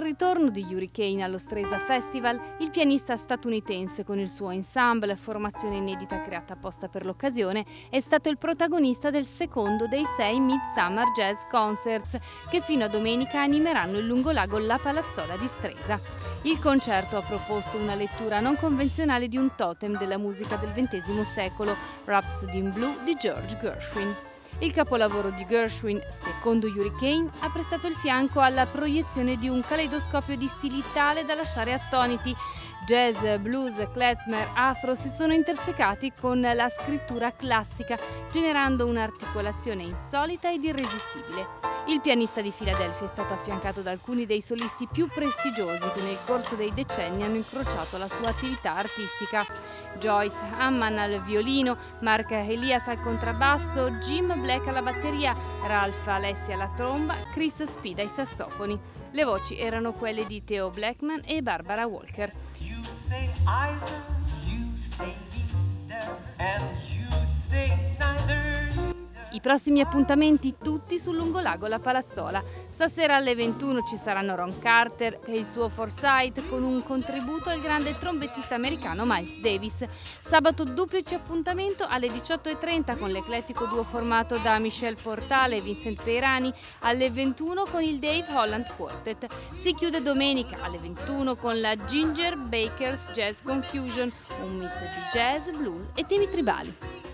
ritorno di Hurricane allo Stresa Festival, il pianista statunitense con il suo ensemble, formazione inedita creata apposta per l'occasione, è stato il protagonista del secondo dei sei Midsummer Jazz Concerts che fino a domenica animeranno il lungolago La Palazzola di Stresa. Il concerto ha proposto una lettura non convenzionale di un totem della musica del XX secolo, Rhapsody in Blue di George Gershwin. Il capolavoro di Gershwin, secondo Hurricane, ha prestato il fianco alla proiezione di un caleidoscopio di stili tale da lasciare attoniti. Jazz, blues, klezmer, afro si sono intersecati con la scrittura classica, generando un'articolazione insolita ed irresistibile. Il pianista di Filadelfia è stato affiancato da alcuni dei solisti più prestigiosi che nel corso dei decenni hanno incrociato la sua attività artistica. Joyce Amman al violino, Mark Elias al contrabbasso, Jim Black alla batteria, Ralph Alessi alla tromba, Chris Speed ai sassofoni. Le voci erano quelle di Theo Blackman e Barbara Walker. You say either, you say either, and you say neither. I prossimi appuntamenti tutti sul lungolago La Palazzola. Stasera alle 21 ci saranno Ron Carter e il suo Foresight con un contributo al grande trombettista americano Miles Davis. Sabato duplice appuntamento alle 18.30 con l'eclettico duo formato da Michel Portale e Vincent Peirani, alle 21 con il Dave Holland Quartet. Si chiude domenica alle 21 con la Ginger Baker's Jazz Confusion, un mix di jazz, blues e temi tribali.